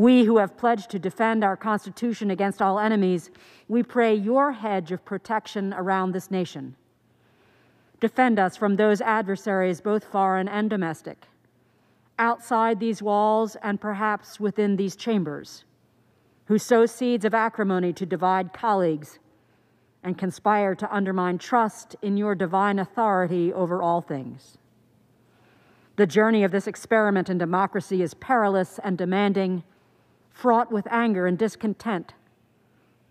We who have pledged to defend our Constitution against all enemies, we pray your hedge of protection around this nation. Defend us from those adversaries, both foreign and domestic, outside these walls and perhaps within these chambers, who sow seeds of acrimony to divide colleagues and conspire to undermine trust in your divine authority over all things. The journey of this experiment in democracy is perilous and demanding, fraught with anger and discontent.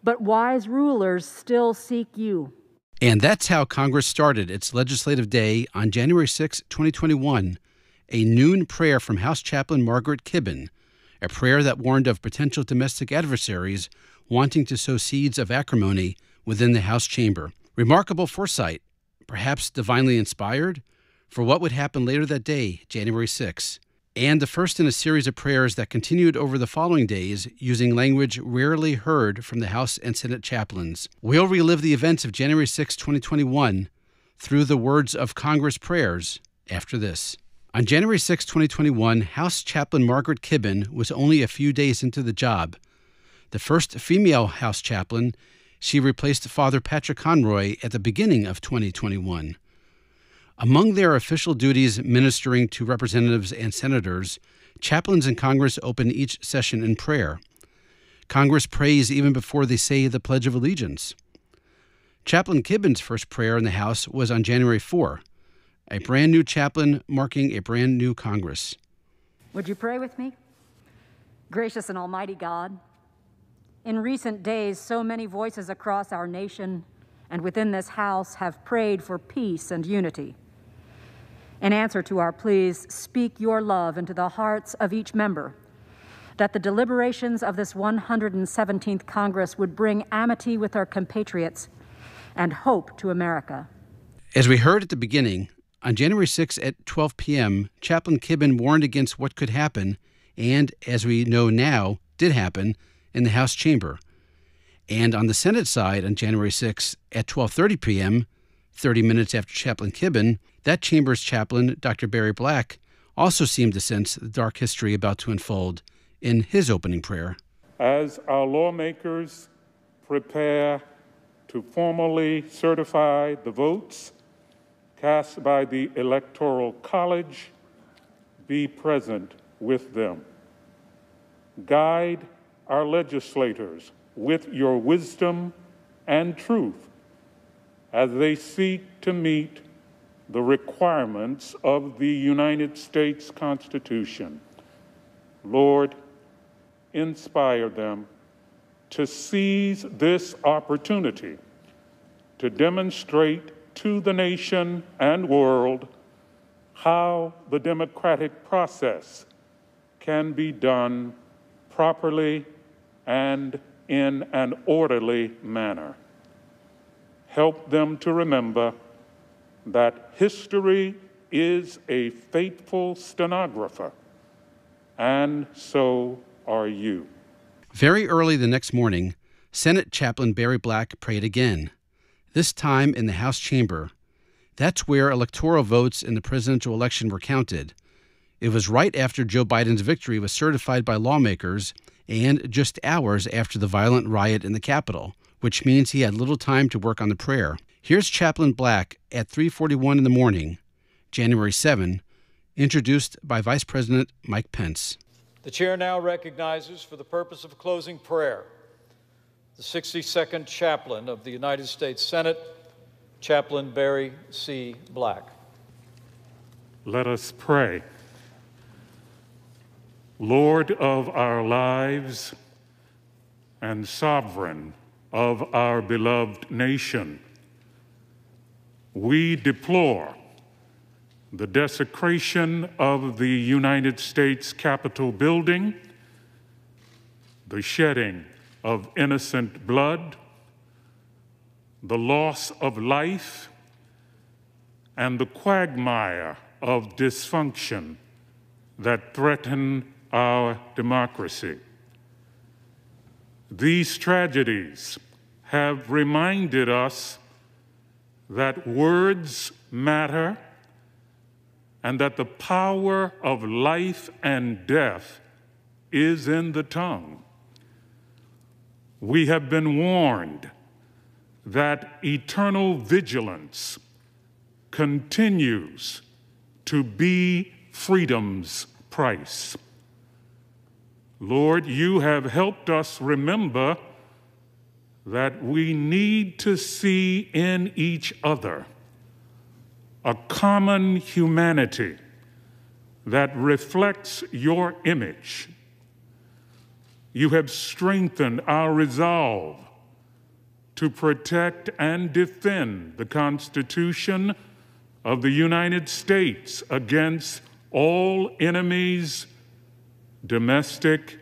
But wise rulers still seek you. And that's how Congress started its legislative day on January 6, 2021, a noon prayer from House Chaplain Margaret Kibben, a prayer that warned of potential domestic adversaries wanting to sow seeds of acrimony within the House chamber. Remarkable foresight, perhaps divinely inspired, for what would happen later that day, January 6, and the first in a series of prayers that continued over the following days using language rarely heard from the House and Senate chaplains. We'll relive the events of January 6, 2021, through the words of Congress prayers after this. On January 6, 2021, House Chaplain Margaret Kibben was only a few days into the job. The first female House chaplain she replaced Father Patrick Conroy at the beginning of 2021. Among their official duties ministering to representatives and senators, chaplains in Congress open each session in prayer. Congress prays even before they say the Pledge of Allegiance. Chaplain Kibben's first prayer in the House was on January 4, a brand new chaplain marking a brand new Congress. Would you pray with me? Gracious and Almighty God, in recent days, so many voices across our nation and within this House have prayed for peace and unity. In answer to our pleas, speak your love into the hearts of each member, that the deliberations of this 117th Congress would bring amity with our compatriots and hope to America. As we heard at the beginning, on January 6 at 12 p.m., Chaplain Kibben warned against what could happen, and as we know now, did happen in the House chamber. And on the Senate side on January 6 at 12:30 p.m., 30 minutes after Chaplain Kibben, that chamber's chaplain, Dr. Barry Black, also seemed to sense the dark history about to unfold in his opening prayer. As our lawmakers prepare to formally certify the votes cast by the Electoral College, be present with them. Guide our legislators with your wisdom and truth as they seek to meet the requirements of the United States Constitution. Lord, inspire them to seize this opportunity to demonstrate to the nation and world how the democratic process can be done properly and in an orderly manner. Help them to remember that history is a faithful stenographer, and so are you. Very early the next morning, Senate Chaplain Barry Black prayed again, this time in the House chamber. That's where electoral votes in the presidential election were counted. It was right after Joe Biden's victory was certified by lawmakers and just hours after the violent riot in the Capitol, which means he had little time to work on the prayer. Here's Chaplain Black at 3:41 in the morning, January 7, introduced by Vice President Mike Pence. The chair now recognizes for the purpose of closing prayer the 62nd chaplain of the United States Senate, Chaplain Barry C. Black. Let us pray. Lord of our lives and sovereign of our beloved nation, we deplore the desecration of the United States Capitol building, the shedding of innocent blood, the loss of life, and the quagmire of dysfunction that threaten our democracy. These tragedies have reminded us that words matter and that the power of life and death is in the tongue. We have been warned that eternal vigilance continues to be freedom's price. Lord, you have helped us remember that we need to see in each other a common humanity that reflects your image. You have strengthened our resolve to protect and defend the Constitution of the United States against all enemies, domestic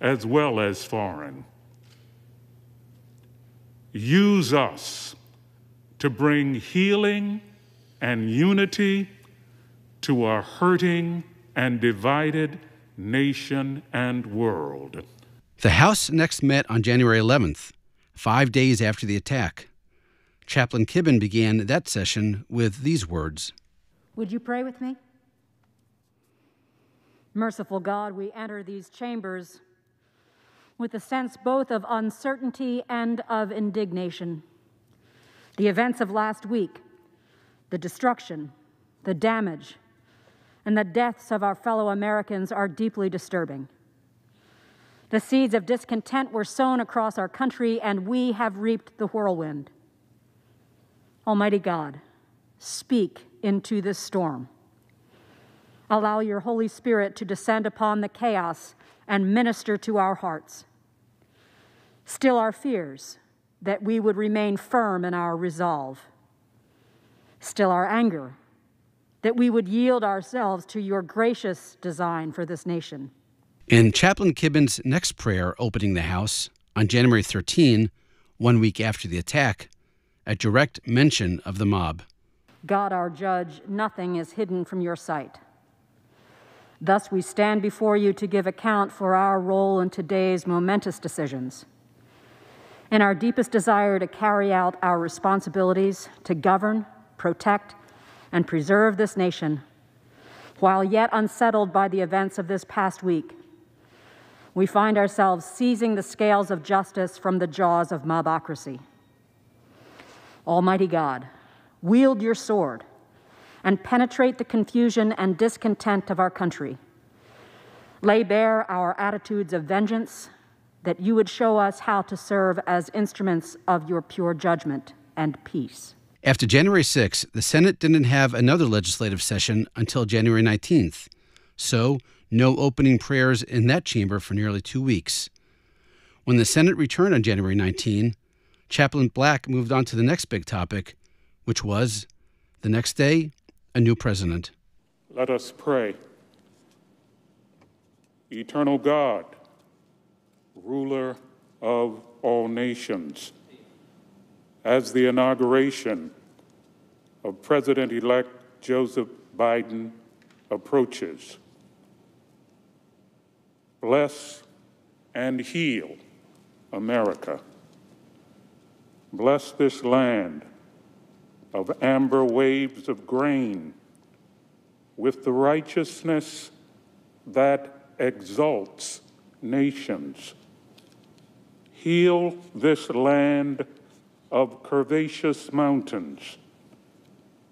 as well as foreign. Use us to bring healing and unity to a hurting and divided nation and world. The House next met on January 11th, five days after the attack. Chaplain Kibben began that session with these words Would you pray with me? Merciful God, we enter these chambers with a sense both of uncertainty and of indignation. The events of last week, the destruction, the damage, and the deaths of our fellow Americans are deeply disturbing. The seeds of discontent were sown across our country, and we have reaped the whirlwind. Almighty God, speak into this storm. Allow your Holy Spirit to descend upon the chaos and minister to our hearts. Still our fears that we would remain firm in our resolve. Still our anger that we would yield ourselves to your gracious design for this nation. In Chaplain Kibben's next prayer opening the House on January 13, one week after the attack, a direct mention of the mob. God, our judge, nothing is hidden from your sight. Thus, we stand before you to give account for our role in today's momentous decisions. In our deepest desire to carry out our responsibilities to govern, protect, and preserve this nation, while yet unsettled by the events of this past week, we find ourselves seizing the scales of justice from the jaws of mobocracy. Almighty God, wield your sword and penetrate the confusion and discontent of our country. Lay bare our attitudes of vengeance, that you would show us how to serve as instruments of your pure judgment and peace. After January 6th, the Senate didn't have another legislative session until January 19th, so no opening prayers in that chamber for nearly two weeks. When the Senate returned on January 19, Chaplain Black moved on to the next big topic, which was, the next day, a new president. Let us pray. Eternal God, ruler of all nations, as the inauguration of President elect Joseph Biden approaches. Bless and heal America. Bless this land of amber waves of grain with the righteousness that exalts nations. Heal this land of curvaceous mountains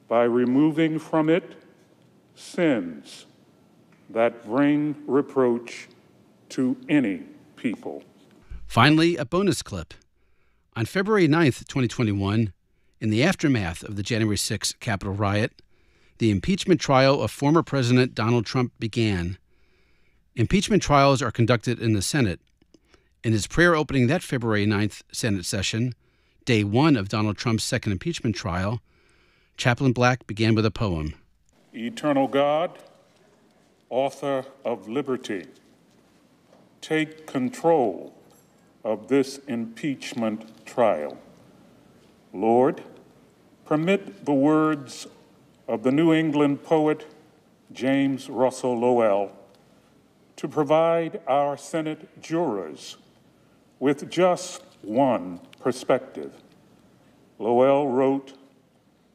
by removing from it sins that bring reproach to any people. Finally, a bonus clip. On February 9th, 2021, in the aftermath of the January 6 Capitol riot, the impeachment trial of former President Donald Trump began. Impeachment trials are conducted in the Senate. In his prayer opening that February 9th Senate session, day one of Donald Trump's second impeachment trial, Chaplain Black began with a poem Eternal God, author of liberty, take control of this impeachment trial. Lord, permit the words of the New England poet James Russell Lowell to provide our Senate jurors with just one perspective. Lowell wrote,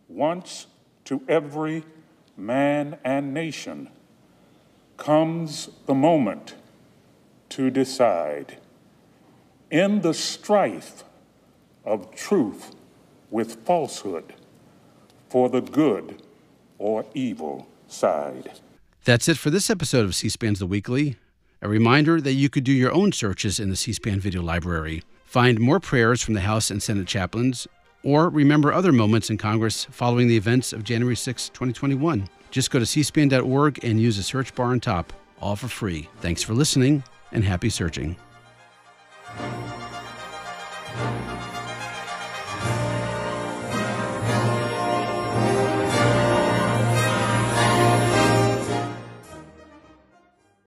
Once to every man and nation comes the moment to decide. In the strife of truth with falsehood for the good or evil side. That's it for this episode of C SPAN's The Weekly. A reminder that you could do your own searches in the C SPAN video library, find more prayers from the House and Senate chaplains, or remember other moments in Congress following the events of January 6, 2021. Just go to cspan.org and use the search bar on top, all for free. Thanks for listening and happy searching.